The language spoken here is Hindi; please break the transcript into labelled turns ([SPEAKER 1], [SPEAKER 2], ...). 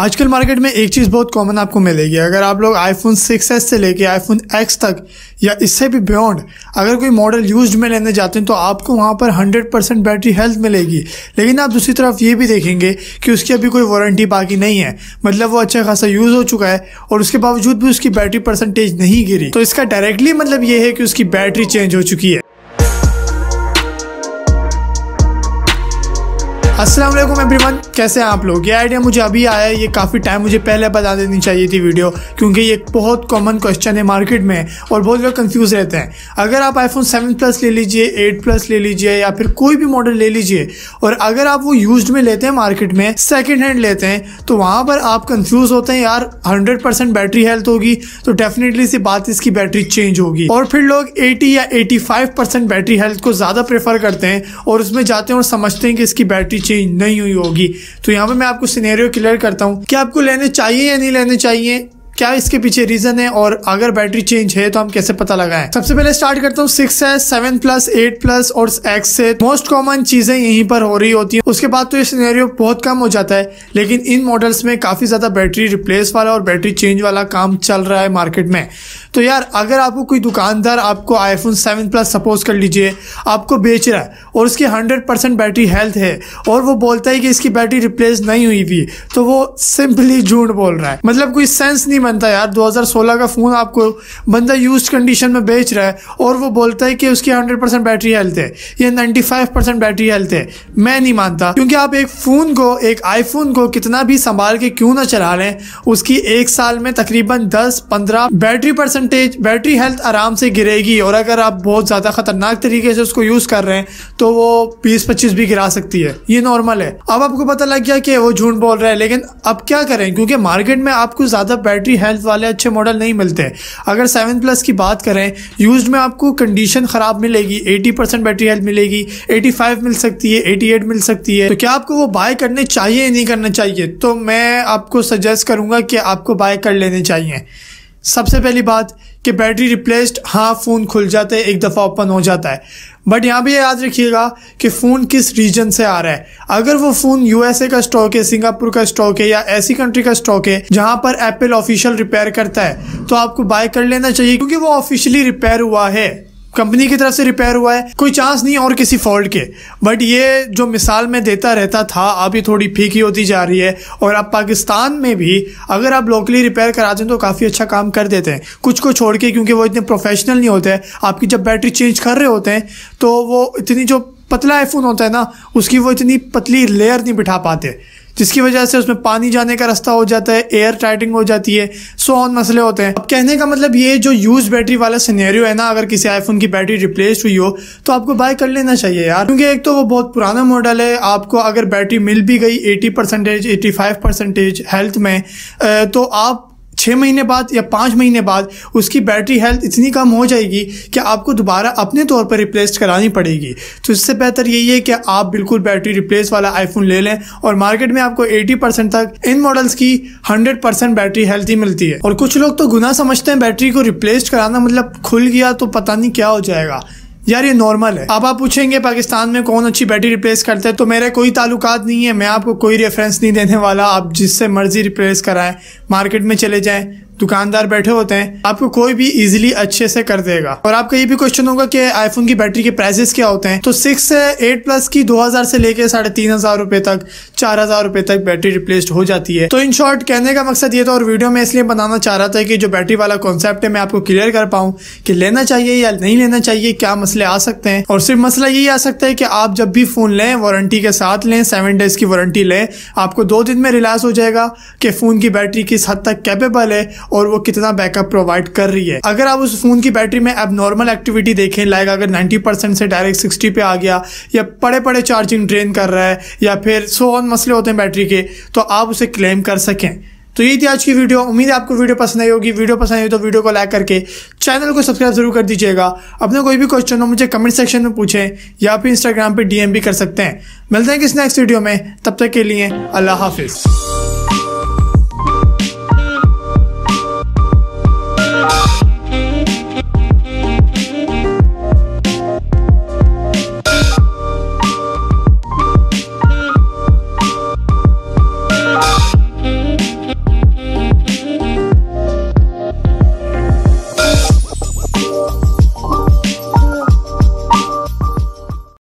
[SPEAKER 1] आजकल मार्केट में एक चीज़ बहुत कॉमन आपको मिलेगी। अगर आप लोग आईफोन 6s से लेके आईफोन X तक या इससे भी बियॉन्ड अगर कोई मॉडल यूज्ड में लेने जाते हैं तो आपको वहाँ पर 100 परसेंट बैटरी हेल्थ मिलेगी। लेकिन आप दूसरी तरफ़ ये भी देखेंगे कि उसकी अभी कोई वारंटी बाकी नहीं है। मतलब वो अच्छा खासा यूज़ हो चुका है और उसके बावजूद भी उसकी बैटरी परसेंटेज नहीं गिरी। तो इसका डायरेक्टली मतलब ये है कि उसकी बैटरी चेंज हो चुकी है। अस्सलाम वालेकुम एवरीवन, कैसे हैं आप लोग? ये आइडिया मुझे अभी आया है, ये काफ़ी टाइम मुझे पहले बता देनी चाहिए थी वीडियो क्योंकि ये बहुत कॉमन क्वेश्चन है मार्केट में और बहुत लोग कंफ्यूज रहते हैं। अगर आप आईफोन सेवन प्लस ले लीजिए एट प्लस ले लीजिए, या फिर कोई भी मॉडल ले लीजिए, और अगर आप वो यूज़ में लेते हैं मार्केट में सेकेंड हैंड लेते हैं तो वहाँ पर आप कन्फ्यूज़ होते हैं, यार हंड्रेड बैटरी हेल्थ होगी तो डेफिनेटली सी बात इसकी बैटरी चेंज होगी। और फिर लोग एटी या एटी बैटरी हेल्थ को ज़्यादा प्रेफर करते हैं, और उसमें जाते हैं और समझते हैं कि इसकी बैटरी चेंज नहीं हुई होगी। तो यहाँ पे मैं आपको सिनेरियो क्लियर करता हूँ। कि आपको लेने चाहिए या नहीं लेने चाहिए? क्या इसके पीछे रीजन है? और अगर बैटरी चेंज है तो हम कैसे पता लगाएँ? सबसे पहले स्टार्ट करता हूँ सिक्स है सेवन प्लस एट प्लस और एक्स से। मोस्ट कॉमन चीज़ें यहीं पर हो रही होती है। उसके बाद तो ये सिनेरियो बहुत कम हो जाता है, लेकिन इन मॉडल्स में काफ़ी ज़्यादा बैटरी रिप्लेस वाला और बैटरी चेंज वाला काम चल रहा है मार्केट में। तो यार, अगर आपको कोई दुकानदार आपको आईफोन सेवन प्लस सपोज़ कर लीजिए, आपको बेच रहा है और उसकी हंड्रेड परसेंट बैटरी हेल्थ है और वो बोलता है कि इसकी बैटरी रिप्लेस नहीं हुई थी तो वो सिंपली झूठ बोल रहा है। मतलब कोई सेंस नहीं बनता यार 2016 का फ़ोन आपको बंदा यूज़ कंडीशन में बेच रहा है और वो बोलता है कि उसकी 100 परसेंट बैटरी हेल्थ है, या 95 परसेंट बैटरी हेल्थ है। मैं नहीं मानता, क्योंकि आप एक फ़ोन को, एक आईफोन को कितना भी संभाल के क्यों ना चला लें, उसकी एक साल में तकरीबन 10 15 बैटरी परसेंटेज बैटरी हेल्थ आराम से गिरेगी और अगर आप बहुत ज़्यादा खतरनाक तरीके से उसको यूज़ कर रहे हैं तो वो बीस पच्चीस भी गिरा सकती है। ये नॉर्मल है। अब आपको पता लग गया कि वो झूठ बोल रहा है, लेकिन अब क्या करें? क्योंकि मार्केट में आपको ज़्यादा बैटरी हेल्थ वाले अच्छे मॉडल नहीं मिलते। अगर सेवन प्लस की बात करें यूज़ में आपको कंडीशन ख़राब मिलेगी एटी परसेंट बैटरी हेल्थ मिलेगी एटी फाइव मिल सकती है एटी एट मिल सकती है। तो क्या आपको वो बाय करने चाहिए या नहीं करना चाहिए? तो मैं आपको सजेस्ट करूँगा कि आपको बाय कर लेने चाहिए। सबसे पहली बात कि बैटरी रिप्लेस्ड हाँ फ़ोन खुल जाता है, एक दफ़ा ओपन हो जाता है। बट यहाँ भी याद रखिएगा कि फ़ोन किस रीजन से आ रहा है। अगर वो फ़ोन यूएसए का स्टॉक है, सिंगापुर का स्टॉक है, या ऐसी कंट्री का स्टॉक है, जहाँ पर एप्पल ऑफिशियल रिपेयर करता है तो आपको बाय कर लेना चाहिए, क्योंकि वो ऑफिशियली रिपेयर हुआ है। कंपनी की तरफ़ से रिपेयर हुआ है। कोई चांस नहीं और किसी फॉल्ट के। बट ये जो मिसाल में देता रहता था ये थोड़ी फीकी होती जा रही है। और अब पाकिस्तान में भी अगर आप लोकली रिपेयर कराते हैं तो काफ़ी अच्छा काम कर देते हैं। कुछ को छोड़ के, क्योंकि वो इतने प्रोफेशनल नहीं होते आपकी जब बैटरी चेंज कर रहे होते हैं तो वो इतनी जो पतला आईफोन होता है ना, उसकी वो इतनी पतली लेयर नहीं बिठा पाते। जिसकी वजह से उसमें पानी जाने का रास्ता हो जाता है एयर टाइटिंग हो जाती है सो ऑन मसले होते हैं। अब कहने का मतलब ये जो यूज़ बैटरी वाला सिनेरियो है ना, अगर किसी आईफोन की बैटरी रिप्लेस हुई हो तो आपको बाय कर लेना चाहिए यार। क्योंकि एक तो वो बहुत पुराना मॉडल है, आपको अगर बैटरी मिल भी गई eighty percentage eighty five percentage health में तो आप छः महीने बाद या पाँच महीने बाद उसकी बैटरी हेल्थ इतनी कम हो जाएगी कि आपको दोबारा अपने तौर पर रिप्लेस करानी पड़ेगी। तो इससे बेहतर यही है कि आप बिल्कुल बैटरी रिप्लेस वाला आईफोन ले लें और मार्केट में आपको 80 परसेंट तक इन मॉडल्स की 100 परसेंट बैटरी हेल्थ ही मिलती है। और कुछ लोग तो गुना समझते हैं बैटरी को रिप्लेस कराना मतलब खुल गया तो पता नहीं क्या हो जाएगा। यार ये नॉर्मल है। अब आप पूछेंगे पाकिस्तान में कौन अच्छी बैटरी रिप्लेस करते हैं तो मेरे कोई ताल्लुकात नहीं है, मैं आपको कोई रेफरेंस नहीं देने वाला, आप जिससे मर्ज़ी रिप्लेस कराएँ। मार्केट में चले जाएँ, दुकानदार बैठे होते हैं, आपको कोई भी इजीली अच्छे से कर देगा। और आपका ये भी क्वेश्चन होगा कि आईफोन की बैटरी के प्राइसेस क्या होते हैं? तो सिक्स से एट प्लस की दो हज़ार से लेके साढ़े तीन हज़ार रुपए तक, चार हज़ार रुपए तक बैटरी रिप्लेस्ड हो जाती है। तो इन शॉर्ट कहने का मकसद ये था और वीडियो में इसलिए बनाना चाह रहा था कि जो बैटरी वाला कॉन्सेप्ट है, मैं आपको क्लियर कर पाऊँ कि लेना चाहिए या नहीं लेना चाहिए, क्या मसले आ सकते हैं। और सिर्फ़ मसला यही आ सकता है कि आप जब भी फ़ोन लें वारंटी के साथ लें सेवन डेज़ की वारंटी लें, आपको दो दिन में रिलैक्स हो जाएगा कि फ़ोन की बैटरी किस हद तक कैपेबल है और वो कितना बैकअप प्रोवाइड कर रही है। अगर आप उस फ़ोन की बैटरी में अब नॉर्मल एक्टिविटी देखें लाइक अगर 90 परसेंट से डायरेक्ट 60 पे आ गया, या पड़े पड़े चार्जिंग ड्रेन कर रहा है, या फिर सो ऑन मसले होते हैं बैटरी के तो आप उसे क्लेम कर सकें। तो ये थी आज की वीडियो उम्मीद है आपको वीडियो पसंद आई होगी। वीडियो पसंद आई तो वीडियो को लाइक करके चैनल को सब्सक्राइब ज़रूर कर दीजिएगा। अपने कोई भी क्वेश्चन हो, मुझे कमेंट सेक्शन में पूछें, या फिर इंस्टाग्राम पे डीएम भी कर सकते हैं। मिलते हैं किस नेक्स्ट वीडियो में। तब तक के लिए अल्लाह हाफिज़।